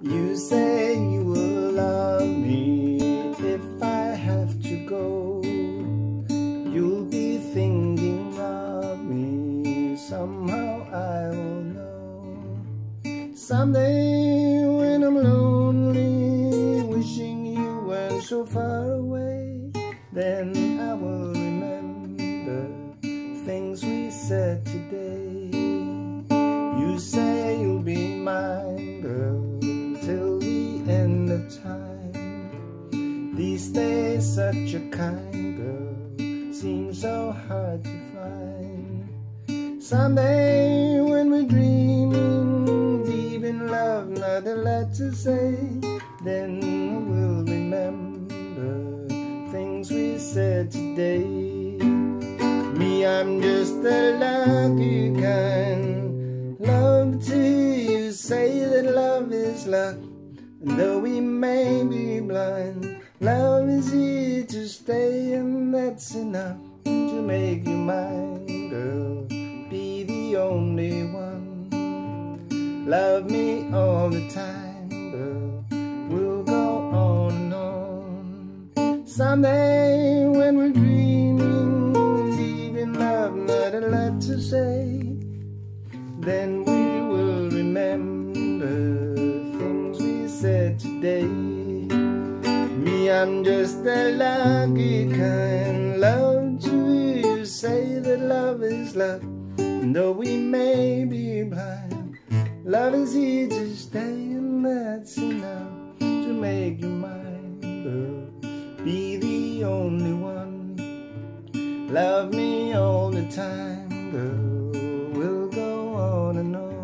You say you will love me if I have to go. You'll be thinking of me, somehow I will know. Someday when I'm lonely, wishing you weren't so far away, then I will remember things we said today. You say you'll be mine, These days, such a kind girl seems so hard to find. Someday, when we're dreaming deep in love, not a lot to say, then we'll remember things we said today. Me, I'm just a lucky kind. Love to you, say that love is luck. And though we may be blind, love is here to stay, and that's enough to make you mine, girl. Be the only one. Love me all the time, girl. We'll go on and on. Someday when we're dreaming, deep love, not a lot to say, then we today. Me, I'm just a lucky kind. Love to you, say that love is love. Though we may be blind, love is here to stay, and that's enough to make you mine. Girl, be the only one. Love me all the time, girl. We'll go on and on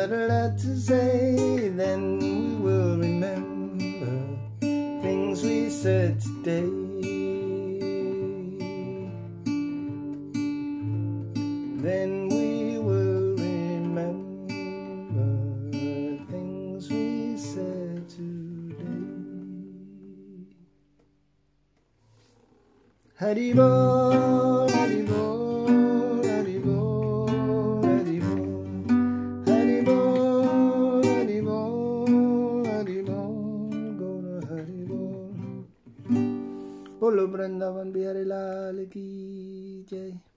Someday when we say, then we will remember things we said today. Then we will remember things we said today. Haribo. बोलो वृंदावन बिहारी लाल की जय।